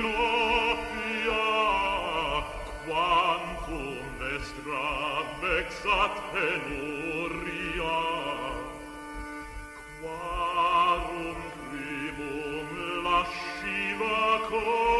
Sinopia, quantum estra vexat penuria, quarum primum lasciva cor,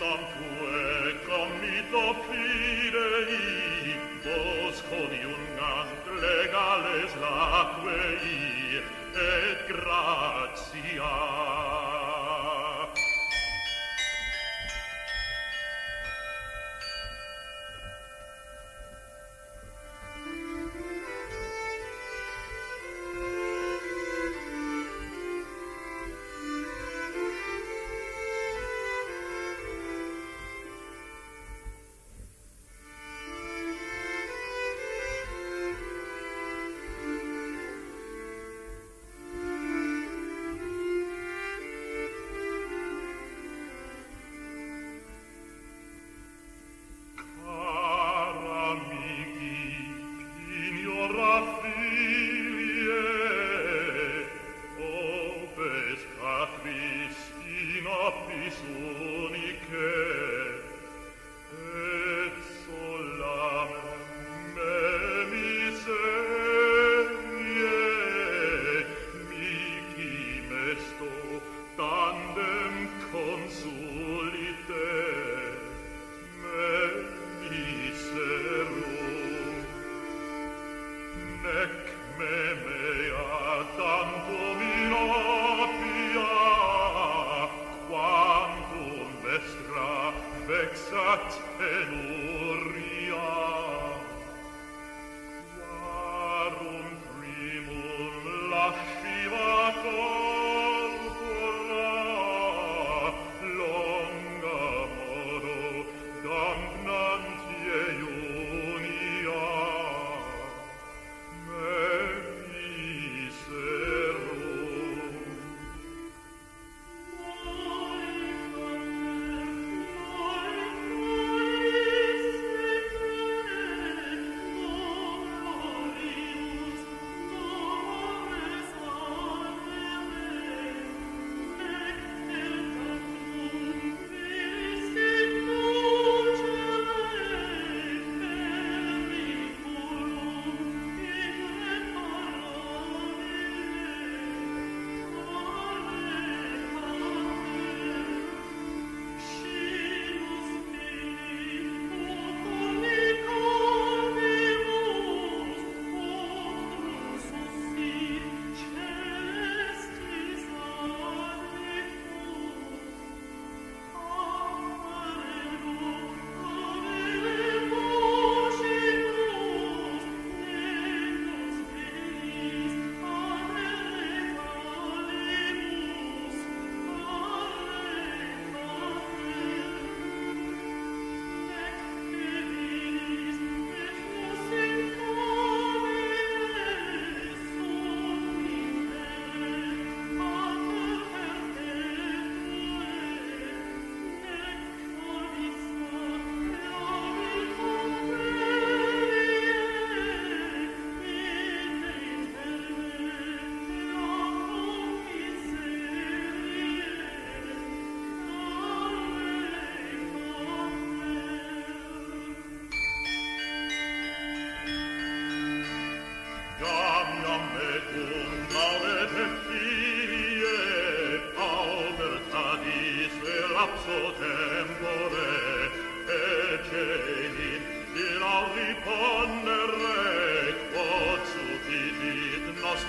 stampue commito firei vos coniunant legales laquei et gratia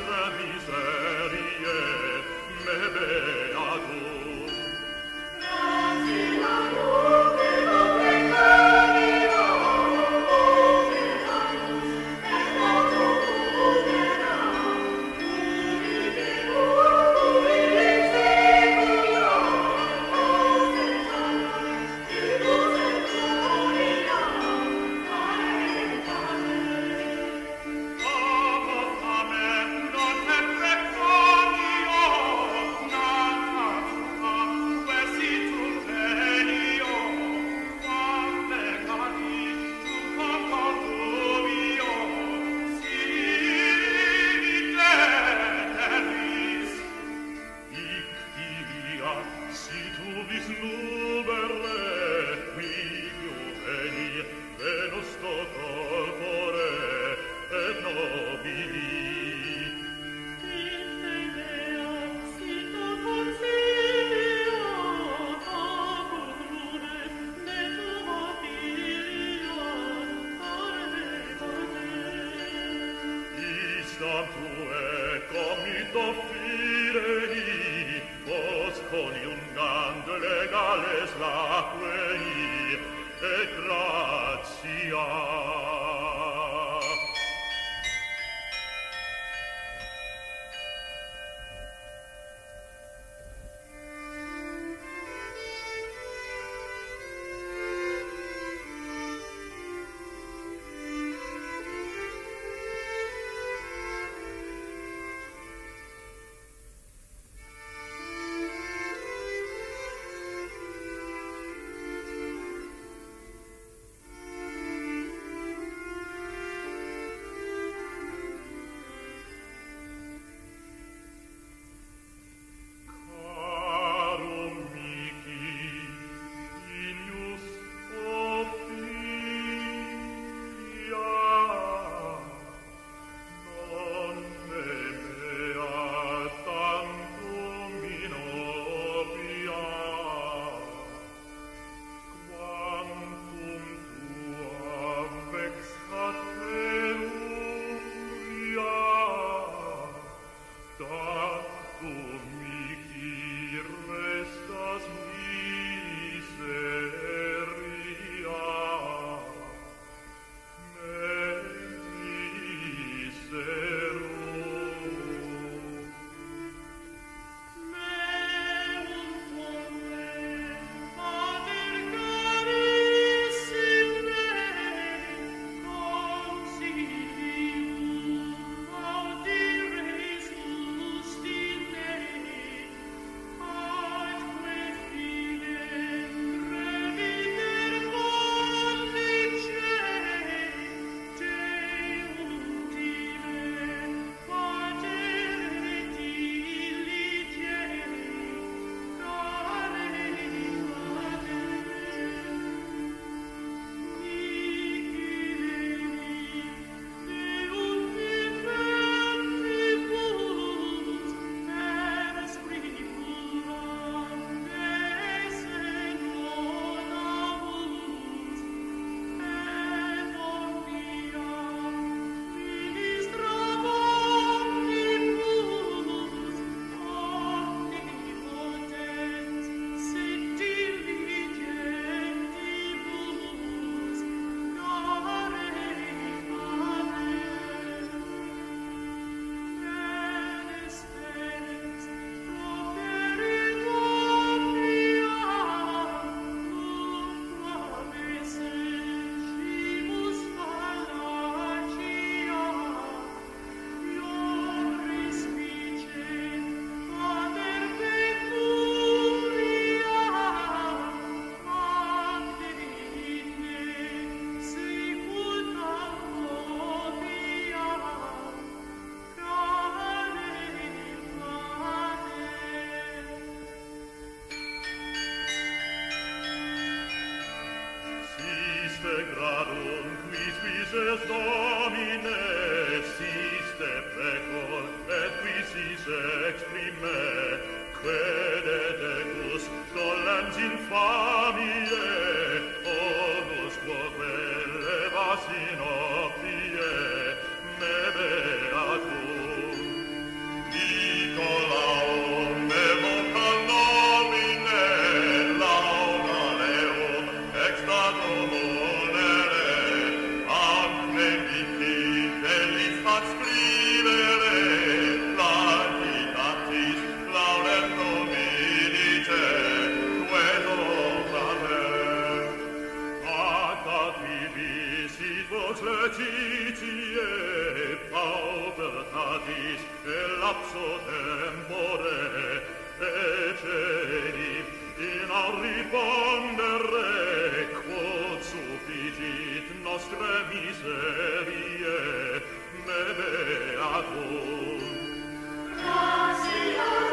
miserie me Lord. exprimer paradis e lapso tempore e in a ripondere quod sufficit nostre miserie ne beatum. Grazie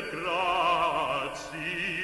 grazie.